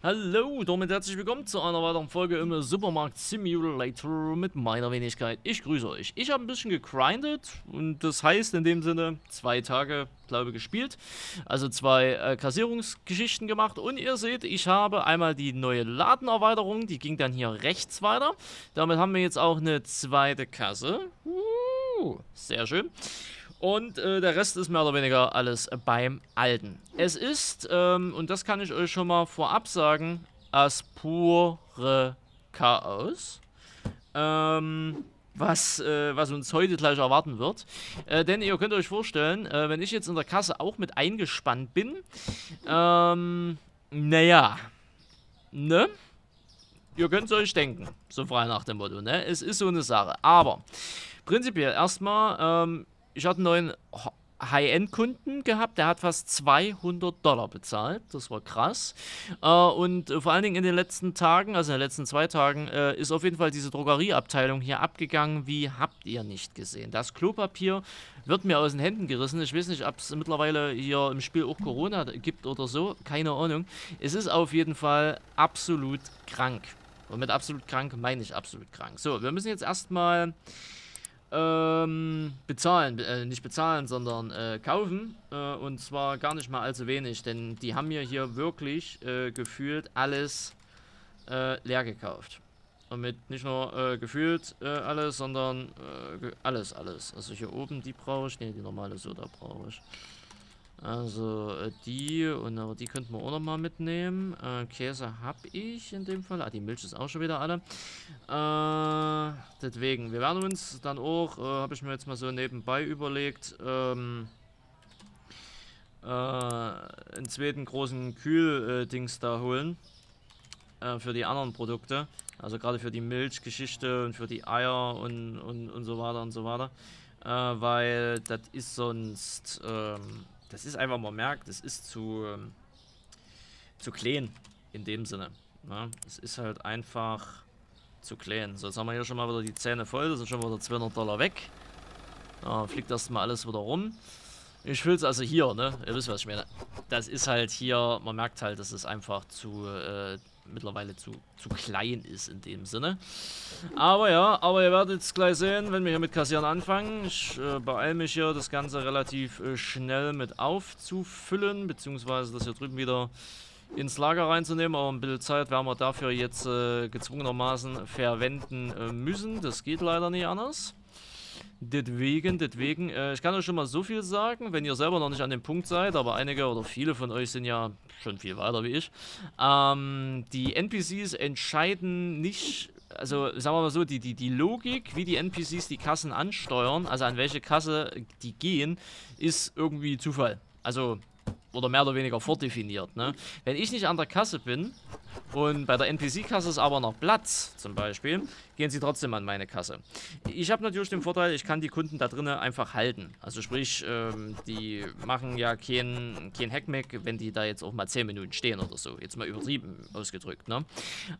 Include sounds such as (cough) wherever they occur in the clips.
Hallo, damit herzlich willkommen zu einer weiteren Folge im Supermarkt Simulator mit meiner Wenigkeit. Ich grüße euch. Ich habe ein bisschen gegrindet und das heißt in dem Sinne zwei Tage, glaube ich, gespielt. Also zwei äh, Kassierungsgeschichten gemacht und ihr seht, ich habe einmal die neue Ladenerweiterung, die ging dann hier rechts weiter. Damit haben wir jetzt auch eine zweite Kasse. Uh, sehr schön. Und äh, der Rest ist mehr oder weniger alles beim Alten. Es ist, ähm, und das kann ich euch schon mal vorab sagen, das pure Chaos. Ähm, was, äh, was uns heute gleich erwarten wird. Äh, denn ihr könnt euch vorstellen, äh, wenn ich jetzt in der Kasse auch mit eingespannt bin, ähm, naja, ne? Ihr könnt es euch denken, so frei nach dem Motto, ne? Es ist so eine Sache. Aber prinzipiell erstmal, ähm, ich hatte einen neuen High-End-Kunden gehabt, der hat fast 200 Dollar bezahlt. Das war krass. Äh, und vor allen Dingen in den letzten Tagen, also in den letzten zwei Tagen, äh, ist auf jeden Fall diese Drogerieabteilung hier abgegangen. Wie habt ihr nicht gesehen? Das Klopapier wird mir aus den Händen gerissen. Ich weiß nicht, ob es mittlerweile hier im Spiel auch Corona gibt oder so. Keine Ahnung. Es ist auf jeden Fall absolut krank. Und mit absolut krank meine ich absolut krank. So, wir müssen jetzt erstmal ähm, bezahlen, äh, nicht bezahlen, sondern äh, kaufen. Äh, und zwar gar nicht mal allzu wenig, denn die haben mir hier wirklich äh, gefühlt alles äh, leer gekauft. Und mit nicht nur äh, gefühlt alles, sondern alles, alles. Also hier oben, die brauche ich, ne, die normale Soda brauche ich. Also äh, die und aber die könnten wir auch nochmal mitnehmen. Äh, Käse habe ich in dem Fall. Ah, die Milch ist auch schon wieder alle. Äh, deswegen, wir werden uns dann auch, äh, habe ich mir jetzt mal so nebenbei überlegt, ähm, äh, einen zweiten großen Kühldings da holen. Äh, für die anderen Produkte. Also gerade für die Milchgeschichte und für die Eier und, und, und so weiter und so weiter. weil das ist sonst... Ähm, das ist einfach, man merkt, es ist zu, ähm, zu klein in dem Sinne. Ne? Es ist halt einfach zu klein. So, jetzt haben wir hier schon mal wieder die Zähne voll, das sind schon wieder 200 Dollar weg. Da fliegt erstmal alles wieder rum. Ich will es also hier, ne? Ihr wisst, was ich meine. Das ist halt hier, man merkt halt, dass es einfach zu, äh, mittlerweile zu, zu klein ist in dem Sinne. Aber ja, aber ihr werdet es gleich sehen, wenn wir hier mit Kassieren anfangen. Ich äh, beeile mich hier, das Ganze relativ äh, schnell mit aufzufüllen, beziehungsweise das hier drüben wieder ins Lager reinzunehmen. Aber ein bisschen Zeit werden wir dafür jetzt äh, gezwungenermaßen verwenden äh, müssen. Das geht leider nicht anders. Deswegen, deswegen, äh, ich kann euch schon mal so viel sagen, wenn ihr selber noch nicht an dem Punkt seid, aber einige oder viele von euch sind ja schon viel weiter wie ich. Ähm, die NPCs entscheiden nicht, also sagen wir mal so, die, die, die Logik, wie die NPCs die Kassen ansteuern, also an welche Kasse die gehen, ist irgendwie Zufall. Also oder mehr oder weniger vordefiniert. Ne? Wenn ich nicht an der Kasse bin und bei der NPC-Kasse ist aber noch Platz, zum Beispiel, gehen sie trotzdem an meine Kasse. Ich habe natürlich den Vorteil, ich kann die Kunden da drinnen einfach halten. Also sprich, ähm, die machen ja kein, kein Hackmack, wenn die da jetzt auch mal 10 Minuten stehen oder so. Jetzt mal übertrieben ausgedrückt. Ne?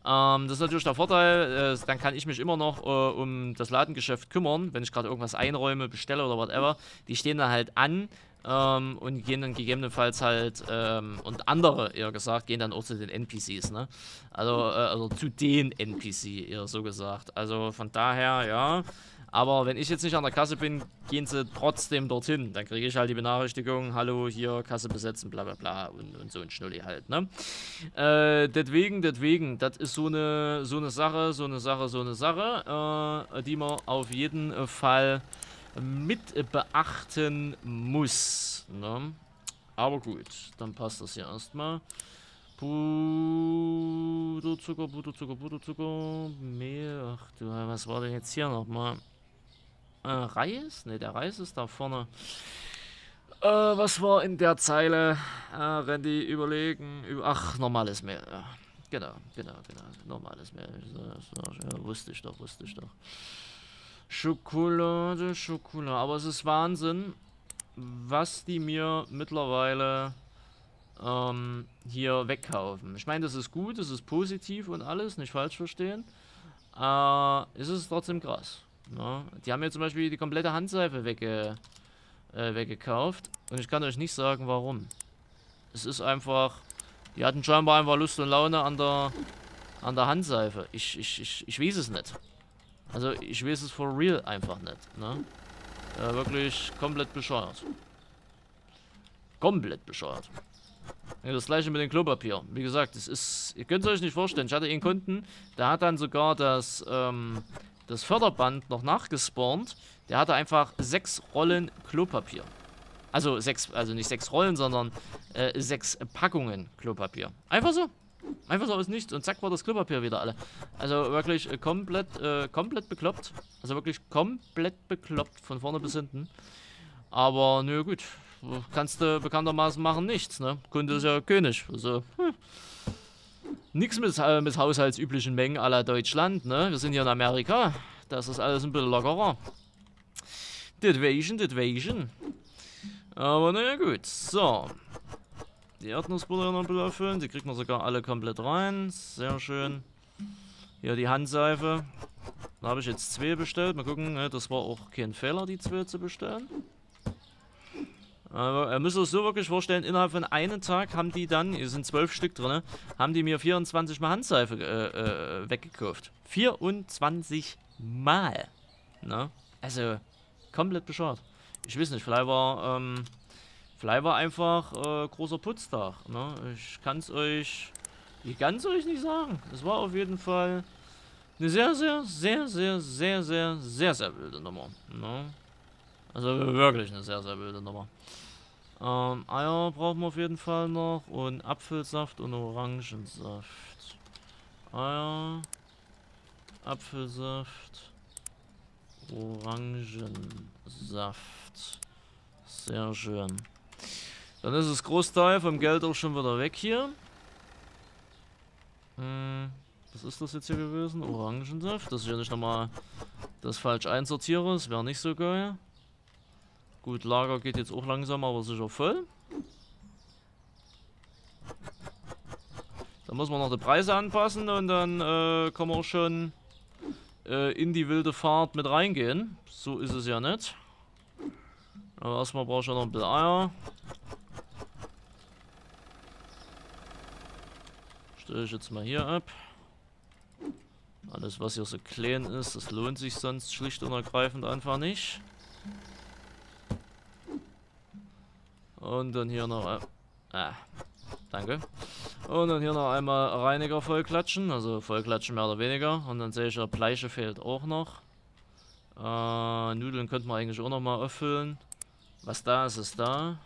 Ähm, das ist natürlich der Vorteil, äh, dann kann ich mich immer noch äh, um das Ladengeschäft kümmern, wenn ich gerade irgendwas einräume, bestelle oder whatever. Die stehen da halt an, ähm, und gehen dann gegebenenfalls halt, ähm, und andere, eher gesagt, gehen dann auch zu den NPCs, ne? Also, äh, also zu den NPC, eher so gesagt. Also von daher, ja. Aber wenn ich jetzt nicht an der Kasse bin, gehen sie trotzdem dorthin. Dann kriege ich halt die Benachrichtigung, hallo, hier, Kasse besetzen, bla bla bla und, und so ein Schnulli halt, ne? Äh, deswegen, deswegen, das ist so eine, so eine Sache, so eine Sache, so eine Sache, äh, die man auf jeden Fall mit beachten muss. Ne? Aber gut, dann passt das hier erstmal. Puderzucker, Puderzucker, Puderzucker, Mehl. Ach du, was war denn jetzt hier nochmal? Äh, Reis? Ne, der Reis ist da vorne. Äh, was war in der Zeile? Äh, Randy, überlegen. Ach, normales Mehl. Genau, genau, genau. Normales Mehl. Ja, wusste ich doch, wusste ich doch. Schokolade, Schokolade. Aber es ist Wahnsinn, was die mir mittlerweile ähm, hier wegkaufen. Ich meine, das ist gut, das ist positiv und alles, nicht falsch verstehen. Äh, ist es trotzdem krass. Ne? Die haben mir zum Beispiel die komplette Handseife wegge äh, weggekauft. Und ich kann euch nicht sagen, warum. Es ist einfach... Die hatten scheinbar einfach Lust und Laune an der, an der Handseife. Ich, ich, ich, ich weiß es nicht. Also ich weiß es for real einfach nicht. Ne? Ja, wirklich komplett bescheuert. Komplett bescheuert. Ja, das gleiche mit dem Klopapier. Wie gesagt, es ist. Ihr könnt es euch nicht vorstellen. Ich hatte einen Kunden, der hat dann sogar das, ähm, das Förderband noch nachgespawnt. Der hatte einfach sechs Rollen Klopapier. Also sechs, also nicht sechs Rollen, sondern äh, sechs Packungen Klopapier. Einfach so. Einfach so aus nichts und zack war das Klopapier wieder alle. Also wirklich äh, komplett, äh, komplett bekloppt. Also wirklich komplett bekloppt von vorne bis hinten. Aber nö gut, kannst du bekanntermaßen machen nichts, ne? Kunde ist ja König. Also, hm. Nichts mit, äh, mit haushaltsüblichen Mengen aller Deutschland, ne? Wir sind hier in Amerika. Das ist alles ein bisschen lockerer. Deswegen, deswegen. Aber naja, gut. So. Die Erdnussbutter noch auffüllen. Die kriegt man sogar alle komplett rein. Sehr schön. Hier die Handseife. Da habe ich jetzt zwei bestellt. Mal gucken, ne? das war auch kein Fehler, die zwei zu bestellen. Aber ihr müsst euch so wirklich vorstellen, innerhalb von einem Tag haben die dann, hier sind zwölf Stück drin, haben die mir 24 Mal Handseife äh, äh, weggekauft. 24 Mal. Ne? Also, komplett bescheuert. Ich weiß nicht, vielleicht war, ähm, vielleicht war einfach äh, großer Putztag. Ne? Ich kann es euch, ich kann es euch nicht sagen. Es war auf jeden Fall eine sehr, sehr, sehr, sehr, sehr, sehr, sehr, sehr wilde Nummer. Ne? Also wirklich eine sehr, sehr wilde Nummer. Ähm, Eier brauchen wir auf jeden Fall noch und Apfelsaft und Orangensaft. Eier, Apfelsaft, Orangensaft. Sehr schön. Dann ist das Großteil vom Geld auch schon wieder weg hier. Hm, was ist das jetzt hier gewesen? Orangensaft. Dass ich ja nicht nochmal das falsch einsortiere. Das wäre nicht so geil. Gut, Lager geht jetzt auch langsam, aber sicher voll. Da muss man noch die Preise anpassen und dann äh, kann man auch schon äh, in die wilde Fahrt mit reingehen. So ist es ja nicht. Aber erstmal brauche ich ja noch ein bisschen Eier. Stelle ich jetzt mal hier ab. Alles was hier so klein ist, das lohnt sich sonst schlicht und ergreifend einfach nicht. Und dann hier noch... Ah, danke. Und dann hier noch einmal Reiniger vollklatschen. Also vollklatschen mehr oder weniger. Und dann sehe ich ja, Bleiche fehlt auch noch. Äh, Nudeln könnte man eigentlich auch noch mal auffüllen. Was da ist, ist da.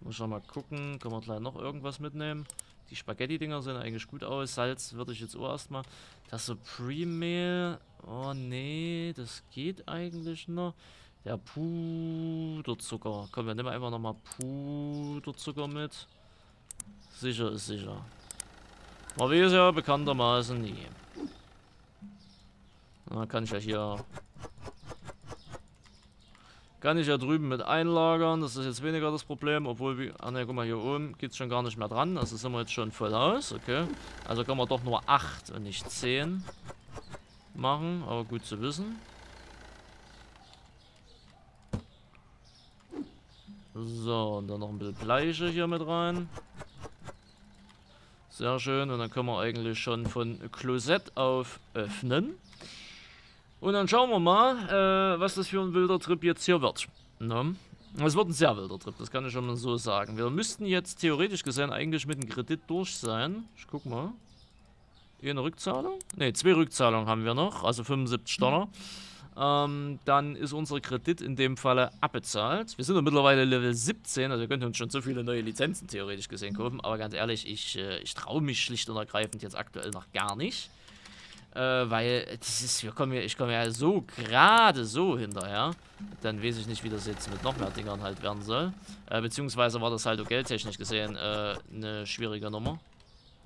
Muss ich noch mal gucken. Können wir gleich noch irgendwas mitnehmen. Die Spaghetti-Dinger sehen eigentlich gut aus. Salz würde ich jetzt auch erstmal. Das Supreme-Mehl. Oh nee, das geht eigentlich noch. Der Puderzucker. Komm, wir nehmen einfach nochmal Puderzucker mit. Sicher ist sicher. Man weiß ja bekanntermaßen nie. Da kann ich ja hier... Kann ich ja drüben mit einlagern. Das ist jetzt weniger das Problem. Obwohl, wir... Ah ne, guck mal, hier oben geht es schon gar nicht mehr dran. Also sind wir jetzt schon voll aus. Okay. Also können wir doch nur 8 und nicht 10 machen. Aber gut zu wissen. So, und dann noch ein bisschen Bleiche hier mit rein. Sehr schön. Und dann können wir eigentlich schon von Klosett auf öffnen. Und dann schauen wir mal, äh, was das für ein wilder Trip jetzt hier wird. Ne? Es wird ein sehr wilder Trip, das kann ich schon mal so sagen. Wir müssten jetzt theoretisch gesehen eigentlich mit dem Kredit durch sein. Ich guck mal. Hier eine Rückzahlung? Ne, zwei Rückzahlungen haben wir noch, also 75 Dollar. Ähm, dann ist unser Kredit in dem Falle abbezahlt. Wir sind ja mittlerweile Level 17, also wir könnten uns schon so viele neue Lizenzen theoretisch gesehen kaufen, aber ganz ehrlich, ich, äh, ich traue mich schlicht und ergreifend jetzt aktuell noch gar nicht. Äh, weil das ist, wir kommen ja, ich komme ja so gerade so hinterher. Dann weiß ich nicht, wie das jetzt mit noch mehr Dingern halt werden soll. Äh, beziehungsweise war das halt auch geldtechnisch gesehen äh, eine schwierige Nummer.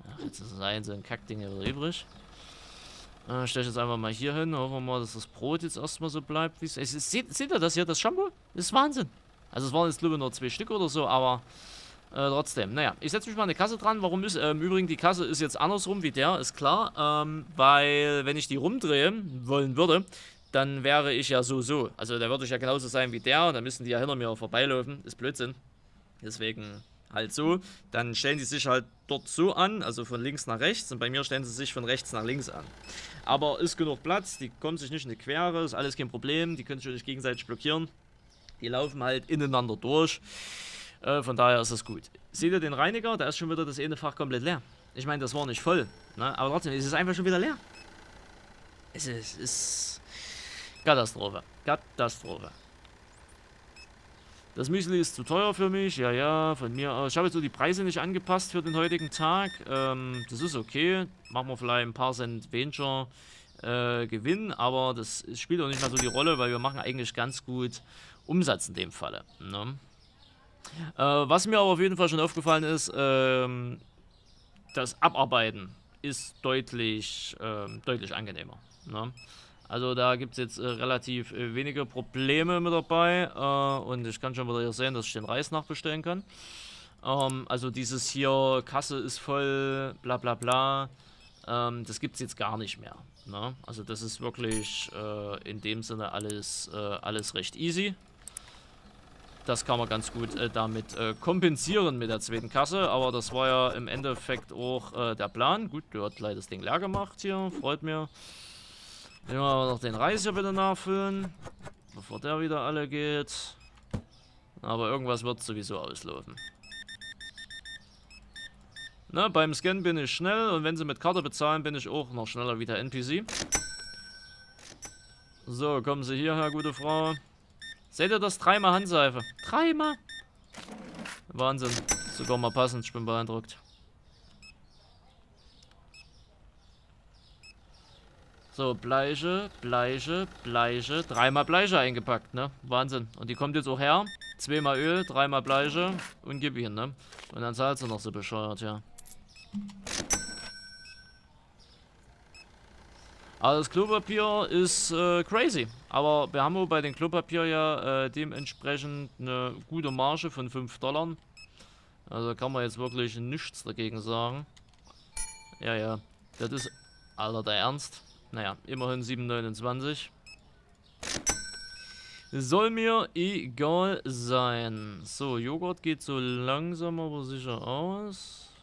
Ach, jetzt ist ein so ein Kackding hier wieder übrig. Äh, stelle ich jetzt einfach mal hier hin. Hoffen wir mal, dass das Brot jetzt erstmal so bleibt, wie es. Seht, seht ihr das hier, das Shampoo? Das ist Wahnsinn. Also es waren jetzt glaube ich nur zwei Stück oder so, aber äh, trotzdem. Naja, ich setze mich mal eine Kasse dran. Warum ist, äh, im Übrigen, die Kasse ist jetzt andersrum wie der, ist klar. Ähm, weil, wenn ich die rumdrehen wollen würde, dann wäre ich ja so, so. Also da würde ich ja genauso sein wie der und dann müssten die ja hinter mir vorbeilaufen. Ist Blödsinn. Deswegen halt so, dann stellen die sich halt dort so an, also von links nach rechts und bei mir stellen sie sich von rechts nach links an. Aber ist genug Platz, die kommen sich nicht in die Quere, ist alles kein Problem, die können sich nicht gegenseitig blockieren. Die laufen halt ineinander durch, äh, von daher ist das gut. Seht ihr den Reiniger, da ist schon wieder das eine Fach komplett leer. Ich meine, das war nicht voll, ne? aber trotzdem ist es einfach schon wieder leer. Es ist, ist Katastrophe, Katastrophe. Das Müsli ist zu teuer für mich. Ja, ja, von mir aus. Ich habe jetzt so die Preise nicht angepasst für den heutigen Tag. Ähm, das ist okay. Machen wir vielleicht ein paar Cent weniger äh, Gewinn, aber das spielt auch nicht mal so die Rolle, weil wir machen eigentlich ganz gut Umsatz in dem Falle. Ne? Äh, was mir aber auf jeden Fall schon aufgefallen ist, ähm, das Abarbeiten ist deutlich, äh, deutlich angenehmer. Ne? Also da gibt es jetzt äh, relativ äh, wenige Probleme mit dabei äh, und ich kann schon wieder hier sehen, dass ich den Reis nachbestellen kann. Ähm, also dieses hier, Kasse ist voll, bla bla bla, ähm, das gibt es jetzt gar nicht mehr. Ne? Also das ist wirklich äh, in dem Sinne alles, äh, alles recht easy. Das kann man ganz gut äh, damit kompensieren mit der zweiten Kasse, aber das war ja im Endeffekt auch der Plan. Gut, du hast gleich das Ding leer gemacht hier, freut mir. Nehmen wir aber noch den Reis hier bitte nachfüllen. Bevor der wieder alle geht. Aber irgendwas wird sowieso auslaufen. Na, beim Scan bin ich schnell und wenn sie mit Karte bezahlen, bin ich auch noch schneller wie der NPC. So, kommen Sie hierher, gute Frau. Seht ihr das? Dreimal Handseife. Dreimal? Wahnsinn. Sogar mal passend, ich bin beeindruckt. So, Bleiche, Bleiche, Bleiche. Dreimal Bleiche eingepackt, ne? Wahnsinn. Und die kommt jetzt auch her. Zweimal Öl, dreimal Bleiche und gib ihn, ne? Und dann zahlt sie noch so bescheuert, ja. Aber das Klopapier ist äh, crazy. Aber wir haben bei dem Klopapier ja äh, dementsprechend eine gute Marge von 5 Dollar. Also kann man jetzt wirklich nichts dagegen sagen. Ja, ja. Das ist, alter, der Ernst. Naja, immerhin 7,29. Soll mir egal sein. So, Joghurt geht so langsam aber sicher aus.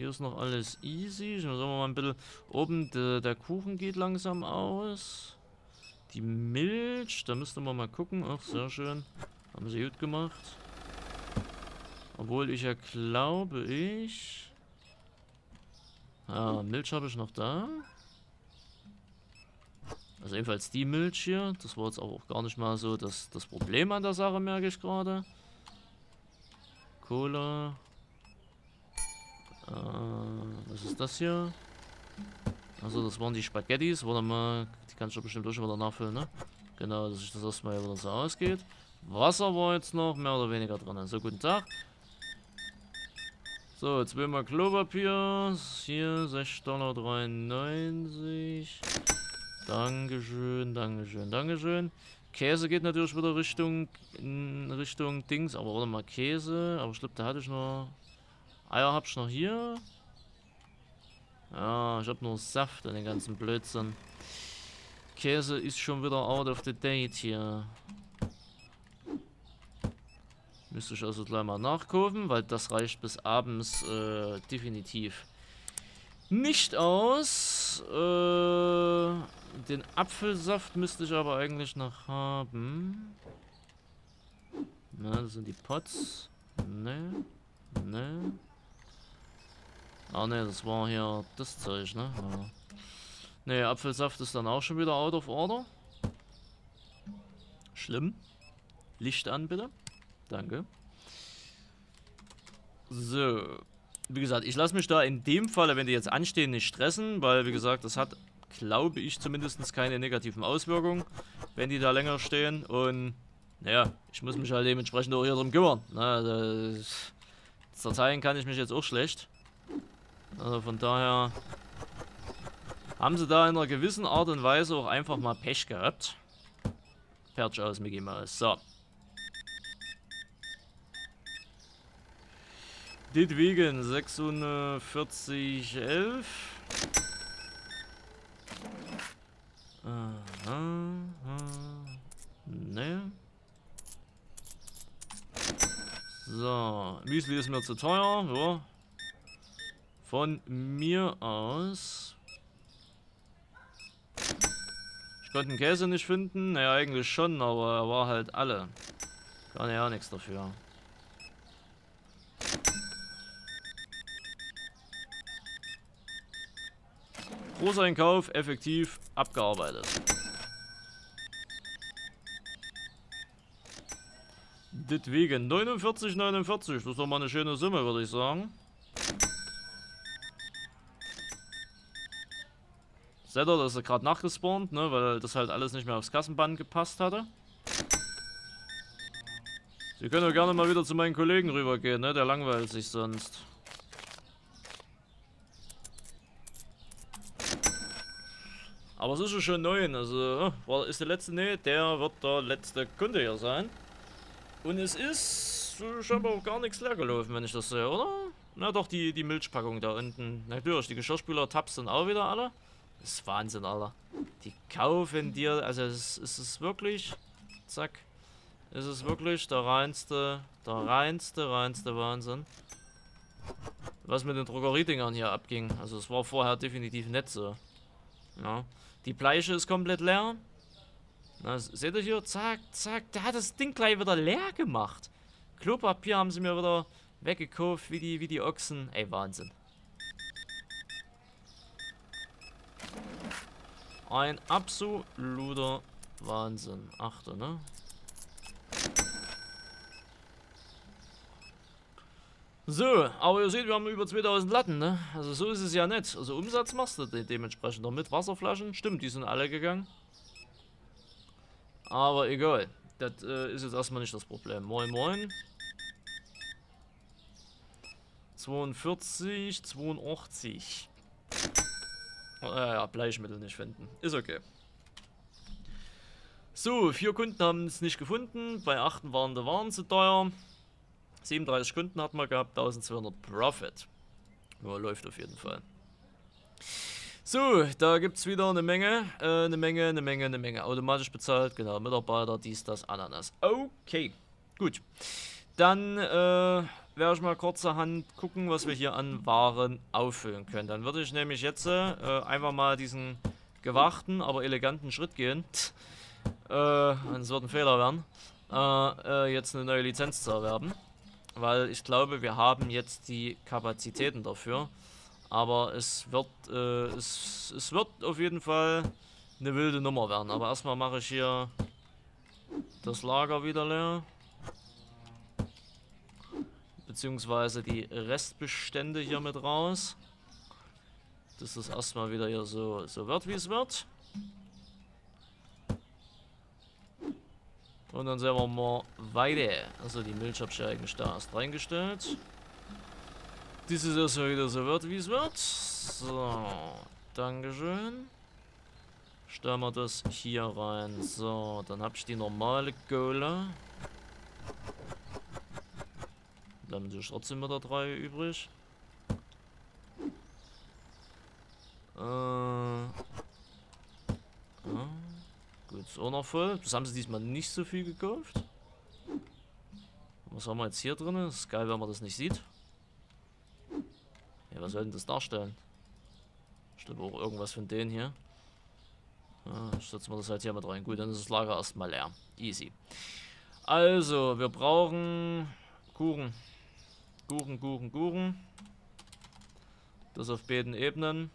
Hier ist noch alles easy. Sagen wir mal ein bisschen. Oben de, der Kuchen geht langsam aus. Die Milch, da müsste man mal gucken. Ach, sehr schön. Haben sie gut gemacht. Obwohl ich ja glaube, ich... Ah, Milch habe ich noch da. Also ebenfalls die Milch hier. Das war jetzt auch gar nicht mal so das, das Problem an der Sache, merke ich gerade. Cola. Äh, was ist das hier? Also das waren die Spaghettis. Warte mal, die kannst du bestimmt schon wieder nachfüllen, ne? Genau, dass sich das erstmal wieder so ausgeht. Wasser war jetzt noch mehr oder weniger drin. So, guten Tag. So, zweimal Klopapier. Hier 6,93 Dollar. Dankeschön, Dankeschön, Dankeschön. Käse geht natürlich wieder Richtung Richtung Dings, aber warte mal Käse. Aber ich glaube, da hatte ich noch Eier habe ich noch hier. Ja, ich habe nur Saft und den ganzen Blödsinn. Käse ist schon wieder out of the date hier. Müsste ich also gleich mal nachkaufen, weil das reicht bis abends äh, definitiv nicht aus. Äh, den Apfelsaft müsste ich aber eigentlich noch haben. Na, das sind die Pots. Ne. Ne. Ah ne, das war hier das Zeug, ne? Ja. Ne, Apfelsaft ist dann auch schon wieder out of order. Schlimm. Licht an, bitte. Danke. So. Wie gesagt, ich lasse mich da in dem Fall, wenn die jetzt anstehen, nicht stressen, weil, wie gesagt, das hat glaube ich zumindest keine negativen Auswirkungen, wenn die da länger stehen. Und naja, ich muss mich halt dementsprechend auch hier drum kümmern. Na, das, zerteilen kann ich mich jetzt auch schlecht. Also von daher haben sie da in einer gewissen Art und Weise auch einfach mal Pech gehabt. Fertig aus, Mickey Mouse. So. Deswegen 4611. Aha, ne. So, Müsli ist mir zu teuer. Ja. Von mir aus. Ich konnte den Käse nicht finden. Naja, eigentlich schon, aber er war halt alle. Kann ja nichts dafür. Großeinkauf effektiv abgearbeitet. Deswegen 49, 49. Das ist doch mal eine schöne Summe, würde ich sagen. Seht ihr, das ist gerade nachgespawnt, ne, weil das halt alles nicht mehr aufs Kassenband gepasst hatte. Sie können ja gerne mal wieder zu meinen Kollegen rübergehen, ne, der langweilt sich sonst. Aber es ist ja schon neun, also äh, war, ist der letzte, ne, der wird der letzte Kunde hier sein. Und es ist scheinbar auch gar nichts leer gelaufen, wenn ich das sehe, oder? Na doch, die, die Milchpackung da unten. Natürlich, die Geschirrspüler-Tabs sind auch wieder alle. Das ist Wahnsinn, Alter. Die kaufen dir, also es, es ist wirklich, zack, es ist wirklich der reinste, der reinste, reinste Wahnsinn. Was mit den Drogeriedingern hier abging. Also es war vorher definitiv nicht so. Ja. Die Bleiche ist komplett leer. Na, seht ihr hier? Zack, zack. Der hat das Ding gleich wieder leer gemacht. Klopapier haben sie mir wieder weggekauft wie die, wie die Ochsen. Ey, Wahnsinn. Ein absoluter Wahnsinn. Achte, ne? So, aber ihr seht, wir haben über 2000 Latten, ne? Also so ist es ja nicht. Also Umsatz machst du de dementsprechend noch mit Wasserflaschen. Stimmt, die sind alle gegangen. Aber egal. Das äh, ist jetzt erstmal nicht das Problem. Moin, moin. 42, 82. Äh, ja, Bleichmittel nicht finden. Ist okay. So, vier Kunden haben es nicht gefunden. Bei achten waren die Waren zu teuer. 37 Kunden hat man gehabt, 1200 Profit. Ja, läuft auf jeden Fall. So, da gibt es wieder eine Menge, äh, eine Menge, eine Menge, eine Menge. Automatisch bezahlt, genau, Mitarbeiter, dies, das, Ananas. Okay, gut. Dann äh, werde ich mal kurzerhand gucken, was wir hier an Waren auffüllen können. Dann würde ich nämlich jetzt äh, einfach mal diesen gewachten, aber eleganten Schritt gehen. äh, es wird ein Fehler werden. Äh, äh, jetzt eine neue Lizenz zu erwerben. Weil ich glaube, wir haben jetzt die Kapazitäten dafür. Aber es wird, äh, es, es wird auf jeden Fall eine wilde Nummer werden. Aber erstmal mache ich hier das Lager wieder leer. Beziehungsweise die Restbestände hier mit raus. Das erstmal wieder hier so, so wird, wie es wird. Und dann sehen wir mal weiter. Also die Milch habe ich ja eigentlich da erst reingestellt. Dies ist erstmal wieder so wird, wie es wird. So, Dankeschön. Stellen wir das hier rein. So, dann habe ich die normale Kohle. Bleiben natürlich trotzdem wieder drei übrig. Äh. Ja. Gut, ist auch noch voll. Das haben sie diesmal nicht so viel gekauft. Was haben wir jetzt hier drin? Ist geil, wenn man das nicht sieht. Ja, was soll denn das darstellen? Ich glaube auch irgendwas von denen hier. Ja, setzen wir das halt hier mit rein. Gut, dann ist das Lager erstmal leer. Easy. Also, wir brauchen Kuchen. Kuchen, Kuchen, Kuchen. Das auf beiden Ebenen.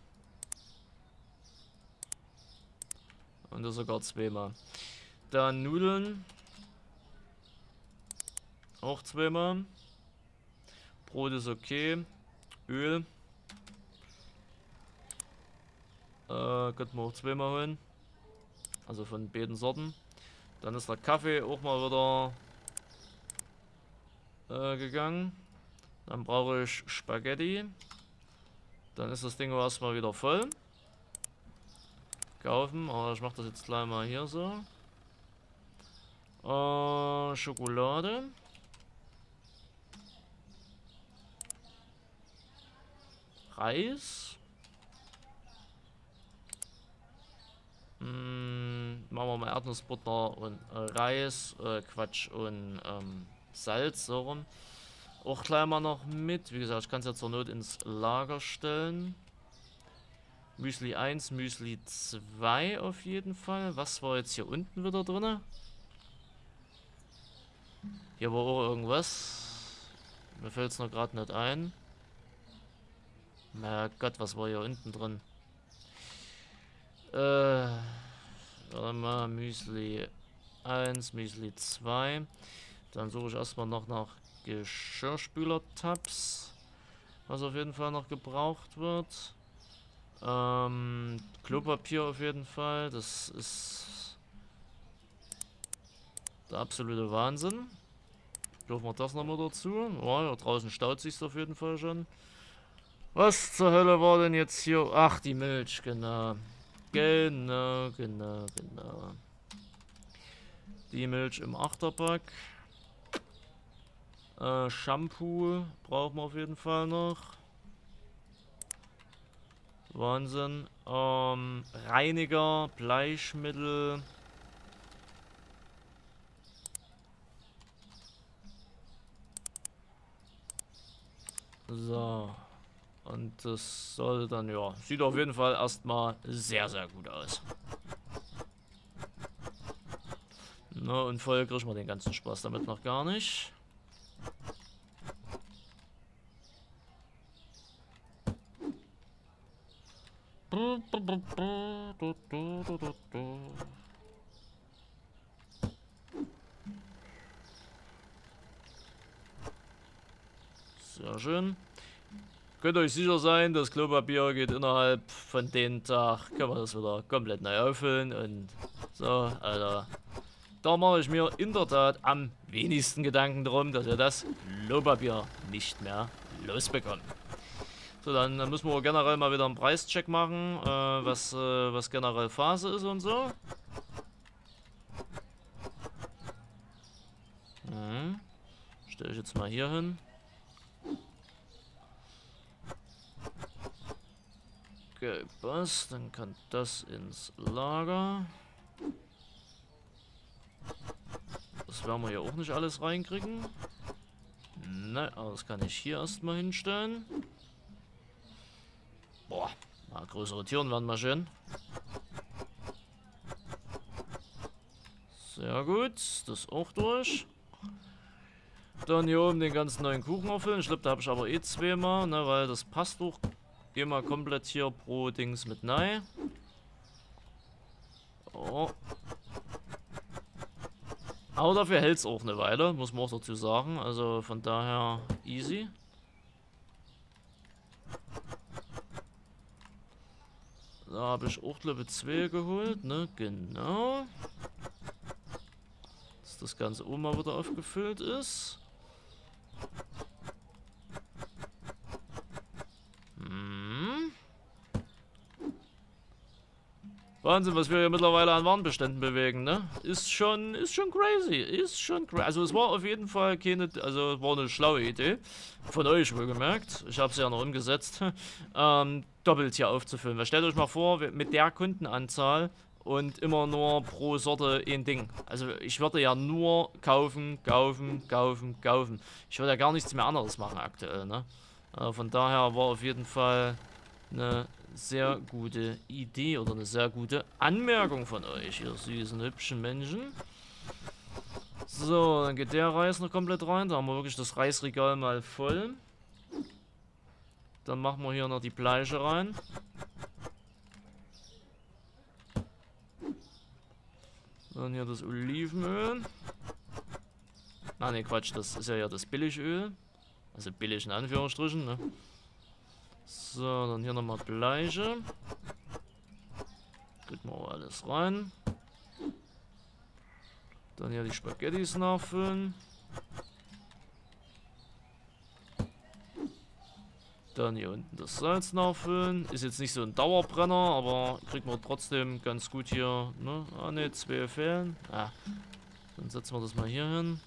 Und das sogar zweimal. Dann Nudeln. Auch zweimal. Brot ist okay. Öl. Äh, könnten wir auch zweimal holen. Also von beiden Sorten. Dann ist der Kaffee auch mal wieder äh, gegangen. Dann brauche ich Spaghetti. Dann ist das Ding erstmal wieder voll kaufen, aber ich mache das jetzt gleich mal hier so. Äh, Schokolade. Reis. Hm, machen wir mal Erdnussbutter und äh, Reis, äh, Quatsch und ähm, Salz, so rum. Auch gleich mal noch mit. Wie gesagt, ich kann es ja zur Not ins Lager stellen. Müsli 1, Müsli 2 auf jeden Fall. Was war jetzt hier unten wieder drin? Hier war auch irgendwas. Mir fällt es noch gerade nicht ein. Na Gott, was war hier unten drin? Äh, warte mal, Müsli 1, Müsli 2. Dann suche ich erstmal noch nach Geschirrspüler-Tabs. Was auf jeden Fall noch gebraucht wird. Ähm, Klopapier auf jeden Fall. Das ist der absolute Wahnsinn. Dürfen wir das nochmal dazu? Ja, da draußen staut sich auf jeden Fall schon. Was zur Hölle war denn jetzt hier? Ach, die Milch, genau. Genau, genau, genau. Die Milch im Achterpack. Äh, Shampoo brauchen wir auf jeden Fall noch. Wahnsinn. Ähm, Reiniger, Bleichmittel. So. Und das soll dann, ja, sieht auf jeden Fall erstmal sehr, sehr gut aus. Na, und voll kriegen wir den ganzen Spaß damit noch gar nicht. Sehr schön. Könnt euch sicher sein, das Klopapier geht innerhalb von dem Tag, können wir das wieder komplett neu auffüllen und so, Alter. Da mache ich mir in der Tat am wenigsten Gedanken darum, dass wir das Klopapier nicht mehr losbekommen. So, dann, müssen wir generell mal wieder einen Preischeck machen, äh, was, äh, was generell Phase ist und so. Hm. Stelle ich jetzt mal hier hin. Okay, passt. Dann kann das ins Lager. Das werden wir hier auch nicht alles reinkriegen. Ne, aber das kann ich hier erstmal hinstellen. Boah, mal größere Türen werden mal schön. Sehr gut, das auch durch. Dann hier oben den ganzen neuen Kuchen auffüllen. Ich glaube, da habe ich aber eh zweimal, ne, weil das passt doch. Geh mal komplett hier pro Dings mit nein. Oh. Aber dafür hält es auch eine Weile, muss man auch dazu sagen. Also von daher easy. Da habe ich auch Level 2 geholt, ne? Genau. Dass das Ganze oben mal wieder aufgefüllt ist. Wahnsinn, was wir hier mittlerweile an Warenbeständen bewegen, ne? Ist schon, ist schon crazy. Ist schon crazy. Also es war auf jeden Fall keine, also war eine schlaue Idee. Von euch wohlgemerkt. Ich habe es ja noch umgesetzt. (laughs) ähm, doppelt hier aufzufüllen. Weil stellt euch mal vor, mit der Kundenanzahl und immer nur pro Sorte ein Ding. Also ich würde ja nur kaufen, kaufen, kaufen, kaufen. Ich würde ja gar nichts mehr anderes machen aktuell, ne? Äh, von daher war auf jeden Fall eine sehr gute Idee oder eine sehr gute Anmerkung von euch, ihr süßen, hübschen Menschen. So, dann geht der Reis noch komplett rein. Da haben wir wirklich das Reisregal mal voll. Dann machen wir hier noch die Bleiche rein. Dann hier das Olivenöl. Ah ne, Quatsch, das ist ja ja das Billigöl. Also billig in Anführungsstrichen, ne? So, dann hier nochmal Bleiche. Kriegen wir alles rein. Dann hier die Spaghettis nachfüllen. Dann hier unten das Salz nachfüllen. Ist jetzt nicht so ein Dauerbrenner, aber kriegt man trotzdem ganz gut hier. Ne? Ah ne, zwei fehlen. Ah. Dann setzen wir das mal hier hin.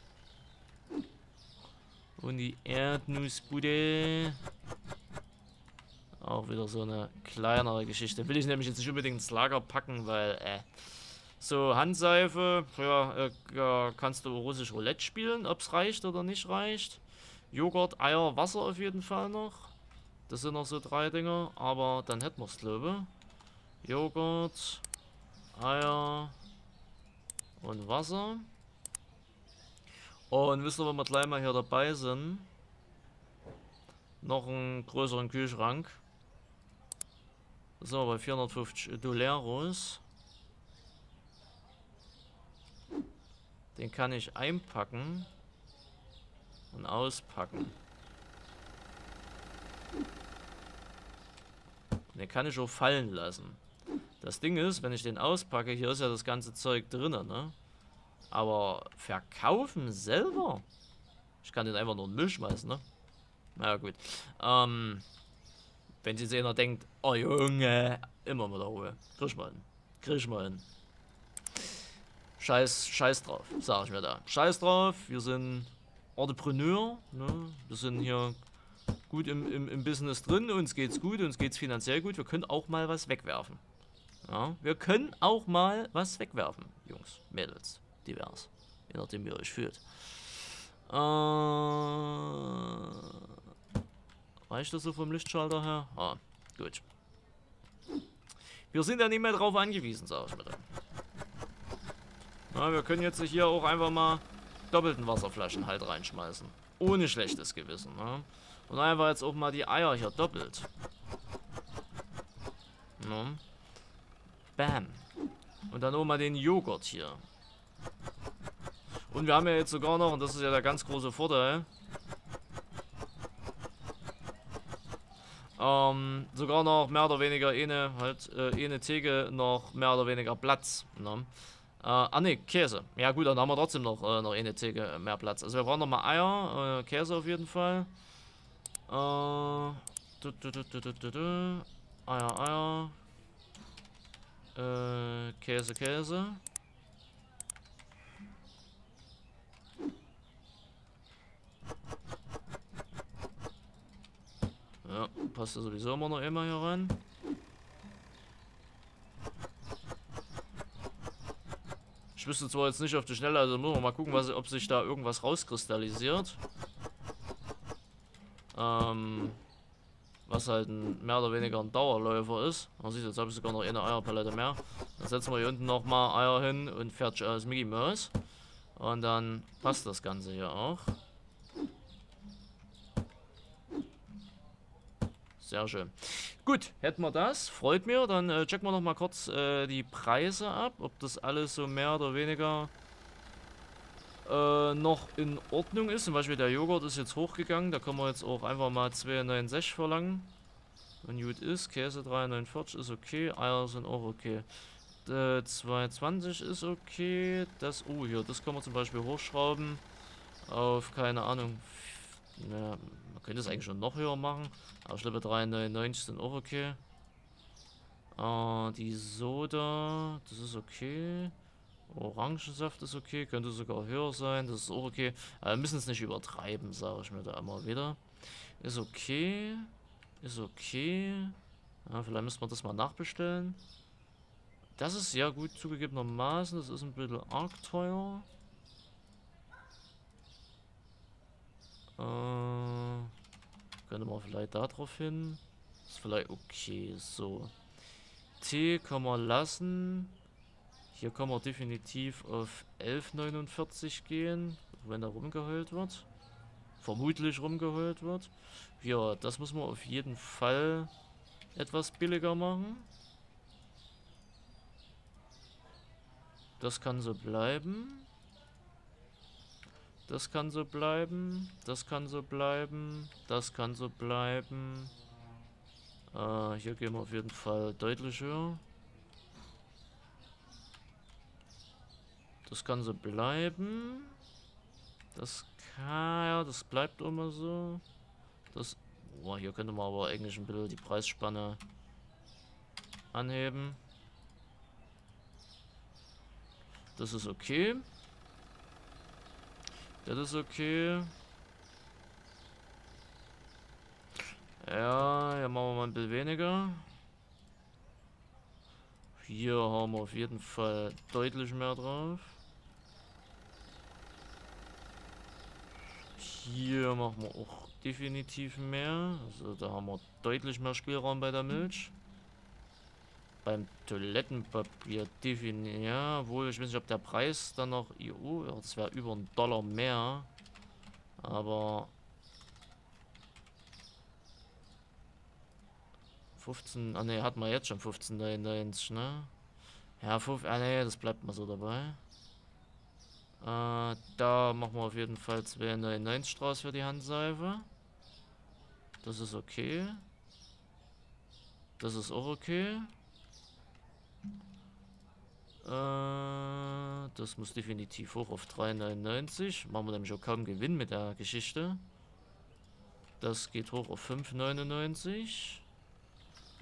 Und die Erdnussbude. Auch wieder so eine kleinere Geschichte. Will ich nämlich jetzt nicht unbedingt ins Lager packen, weil, äh. So, Handseife, ja, äh, kannst du russisch Roulette spielen, ob es reicht oder nicht reicht. Joghurt, Eier, Wasser auf jeden Fall noch. Das sind noch so drei Dinge, aber dann hätten wir es, glaube Joghurt, Eier und Wasser. Und wisst ihr, wenn wir gleich mal hier dabei sind? Noch einen größeren Kühlschrank. So, bei 450 Doleros. Den kann ich einpacken und auspacken. Den kann ich auch fallen lassen. Das Ding ist, wenn ich den auspacke, hier ist ja das ganze Zeug drin, ne? Aber verkaufen selber? Ich kann den einfach nur in den Müll schmeißen, ne? Na ja, gut. Ähm, wenn sich einer denkt, oh Junge, immer mit der Ruhe. Krieg mal hin. Krieg mal hin. Scheiß, scheiß drauf, sag ich mir da. Scheiß drauf, wir sind Entrepreneur, ne? Wir sind hier gut im, im, im Business drin, uns geht's gut, uns geht's finanziell gut. Wir können auch mal was wegwerfen. Ja, wir können auch mal was wegwerfen, Jungs, Mädels, divers. Je nachdem, wie ihr euch fühlt. Äh, reicht das so vom Lichtschalter her? Ah, gut. Wir sind ja nicht mehr drauf angewiesen, sag ich dann. Na, wir können jetzt hier auch einfach mal doppelten Wasserflaschen halt reinschmeißen. Ohne schlechtes Gewissen. Ne? Und einfach jetzt auch mal die Eier hier doppelt. Ne? Bam. Und dann auch mal den Joghurt hier. Und wir haben ja jetzt sogar noch, und das ist ja der ganz große Vorteil, ähm, sogar noch mehr oder weniger eine, halt, äh, eine Theke noch mehr oder weniger Platz. Ne? Äh, ah ne, Käse. Ja gut, dann haben wir trotzdem noch, äh, noch eine Theke mehr Platz. Also wir brauchen noch mal Eier, äh, Käse auf jeden Fall. Äh, du, du, du, Eier, Eier. Äh, Käse, Käse. Ja, passt ja sowieso immer noch immer hier rein. Ich wüsste zwar jetzt nicht auf die Schnelle, also müssen wir mal gucken, was, ob sich da irgendwas rauskristallisiert. Ähm, was halt ein, mehr oder weniger ein Dauerläufer ist. Man sieht, jetzt habe ich sogar noch eine Eierpalette mehr. Dann setzen wir hier unten nochmal Eier hin und fertig aus Mickey Mouse. Und dann passt das Ganze hier auch. Sehr schön. Gut, hätten wir das. Freut mir. Dann äh, checken wir noch mal kurz äh, die Preise ab. Ob das alles so mehr oder weniger äh, noch in Ordnung ist. Zum Beispiel der Joghurt ist jetzt hochgegangen. Da können wir jetzt auch einfach mal 2,69 verlangen. Wenn gut ist. Käse 3,49 ist okay. Eier sind auch okay. Äh, 2,20 ist okay. Das, oh hier, das können wir zum Beispiel hochschrauben. Auf, keine Ahnung, naja, man könnte es eigentlich schon noch höher machen. Aber ich glaube 3,99 sind auch okay. Uh, die Soda, das ist okay. Orangensaft ist okay, könnte sogar höher sein, das ist auch okay. Aber wir müssen es nicht übertreiben, sage ich mir da immer wieder. Ist okay. Ist okay. Ja, vielleicht müssen wir das mal nachbestellen. Das ist ja gut zugegebenermaßen, das ist ein bisschen arg teuer. Äh, könnte man vielleicht da drauf hin. Ist vielleicht okay. So. T kann man lassen. Hier kann man definitiv auf 11,49 gehen, wenn da rumgeheult wird. Vermutlich rumgeheult wird. Ja, das muss man auf jeden Fall etwas billiger machen. Das kann so bleiben. Das kann so bleiben. Das kann so bleiben. Das kann so bleiben. Äh, hier gehen wir auf jeden Fall deutlich höher. Das kann so bleiben. Das kann, ja, das bleibt immer so. Das, boah, hier könnte man aber eigentlich ein bisschen die Preisspanne anheben. Das ist okay. Das ist okay. Ja, hier machen wir mal ein bisschen weniger. Hier haben wir auf jeden Fall deutlich mehr drauf. hier machen wir auch definitiv mehr. Also da haben wir deutlich mehr Spielraum bei der Milch. Beim Toilettenpapier definitiv, ja, wohl, ich weiß nicht, ob der Preis dann noch EU, ja, das wäre über einen Dollar mehr. Aber 15, ah ne, hatten wir jetzt schon 15,99, ne? Ja, 5, ah ne, das bleibt mal so dabei. Äh, da machen wir auf jeden Fall 2,99 Straße für die Handseife. Das ist okay. Das ist auch okay. Äh, das muss definitiv hoch auf 3,99. Machen wir nämlich auch kaum Gewinn mit der Geschichte. Das geht hoch auf 5,99.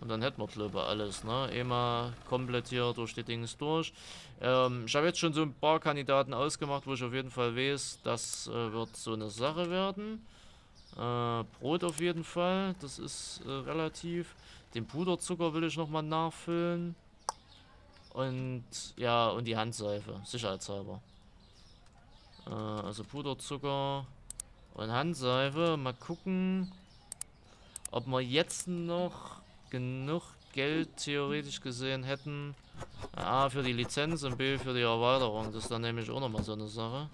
Und dann hätten wir, glaube ich, alles, ne? Immer komplett hier durch die Dings durch. Ähm, ich habe jetzt schon so ein paar Kandidaten ausgemacht, wo ich auf jeden Fall weiß, das äh, wird so eine Sache werden. Äh, Brot auf jeden Fall, das ist äh, relativ. Den Puderzucker will ich nochmal nachfüllen. Und, ja, und die Handseife, sicherheitshalber. Äh, also Puderzucker und Handseife. Mal gucken, ob wir jetzt noch genug Geld theoretisch gesehen hätten. A für die Lizenz und B für die Erweiterung. Das ist dann nämlich auch nochmal so eine Sache.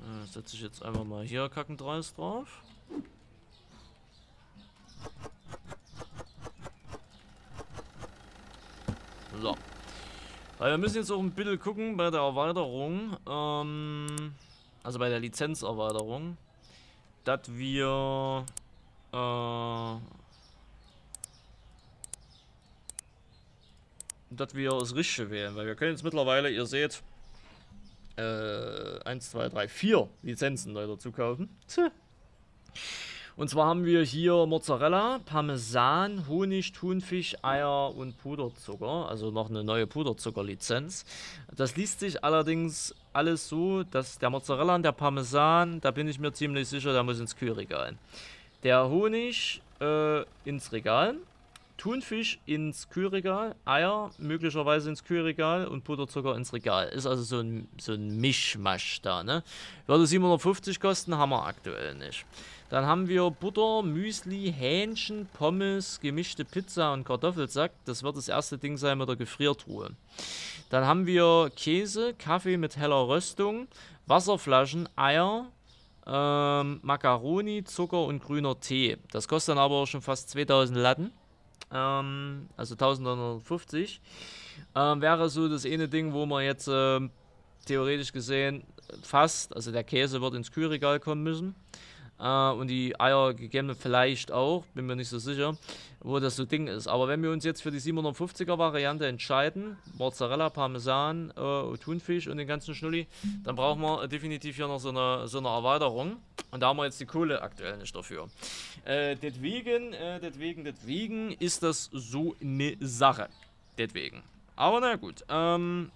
Äh, setze ich jetzt einfach mal hier Kackendreis drauf. So. Weil wir müssen jetzt auch ein bisschen gucken bei der Erweiterung. Ähm also bei der Lizenzerweiterung, dass wir äh, dass wir das Richtige wählen, weil wir können jetzt mittlerweile, ihr seht, äh, 1, 2, 3, 4 Lizenzen leider zukaufen. Und zwar haben wir hier Mozzarella, Parmesan, Honig, Thunfisch, Eier und Puderzucker. Also noch eine neue Puderzuckerlizenz. Das liest sich allerdings alles so, dass der Mozzarella und der Parmesan, da bin ich mir ziemlich sicher, der muss ins Kühlregal. Der Honig äh, ins Regal. Thunfisch ins Kühlregal, Eier möglicherweise ins Kühlregal und Puderzucker ins Regal. Ist also so ein, so ein Mischmasch da, ne? Würde 750 kosten, haben wir aktuell nicht. Dann haben wir Butter, Müsli, Hähnchen, Pommes, gemischte Pizza und Kartoffelsack. Das wird das erste Ding sein mit der Gefriertruhe. Dann haben wir Käse, Kaffee mit heller Röstung, Wasserflaschen, Eier, ähm, Macaroni, Zucker und grüner Tee. Das kostet dann aber schon fast 2000 Latten. Ähm, also 1950. Ähm, wäre so das eine Ding, wo man jetzt äh, theoretisch gesehen fast, also der Käse wird ins Kühlregal kommen müssen. Äh, und die Eier gegeben vielleicht auch, bin mir nicht so sicher, wo das so Ding ist. Aber wenn wir uns jetzt für die 750er Variante entscheiden, Mozzarella, Parmesan, äh, Thunfisch und den ganzen Schnulli, dann brauchen wir definitiv hier noch so eine, so eine Erweiterung. Und da haben wir jetzt die Kohle aktuell nicht dafür. Äh, deswegen, äh, deswegen, deswegen ist das so eine Sache. Deswegen. Aber na gut. Ähm,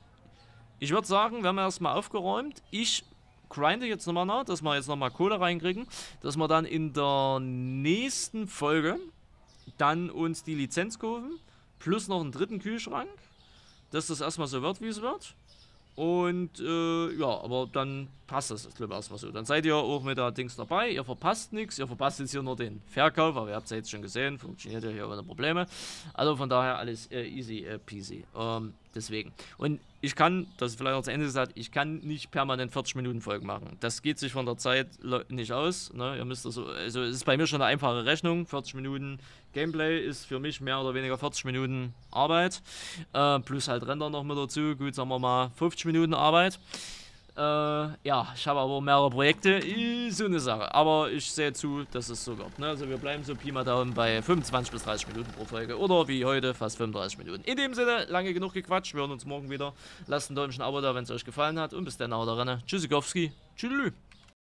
ich würde sagen, wir haben erstmal aufgeräumt. Ich grinde jetzt nochmal nach, dass wir jetzt nochmal Kohle reinkriegen, dass wir dann in der nächsten Folge dann uns die Lizenz kaufen, plus noch einen dritten Kühlschrank, dass das erstmal so wird, wie es wird. Und äh, ja, aber dann passt das, glaube ich, erstmal so. Dann seid ihr auch mit der Dings dabei. Ihr verpasst nichts. Ihr verpasst jetzt hier nur den Verkauf, aber ihr habt es ja jetzt schon gesehen. Funktioniert ja hier ohne Probleme. Also von daher alles äh, easy äh, peasy. Ähm, deswegen. Und ich kann, das ist vielleicht als Ende gesagt, ich kann nicht permanent 40 Minuten Folgen machen. Das geht sich von der Zeit nicht aus. Ne? Ihr müsst das, also es ist bei mir schon eine einfache Rechnung. 40 Minuten Gameplay ist für mich mehr oder weniger 40 Minuten Arbeit. Äh, plus halt Render noch mit dazu. Gut, sagen wir mal 50 Minuten Arbeit. Äh, ja, ich habe aber mehrere Projekte, so eine Sache. Aber ich sehe zu, dass es so wird. Ne? Also wir bleiben so Pi mal Daumen bei 25 bis 30 Minuten pro Folge. Oder wie heute, fast 35 Minuten. In dem Sinne, lange genug gequatscht. Wir hören uns morgen wieder. Lasst ein Däumchen Abo da, wenn es euch gefallen hat. Und bis dann, haut rein. Tschüssikowski. Tschüss.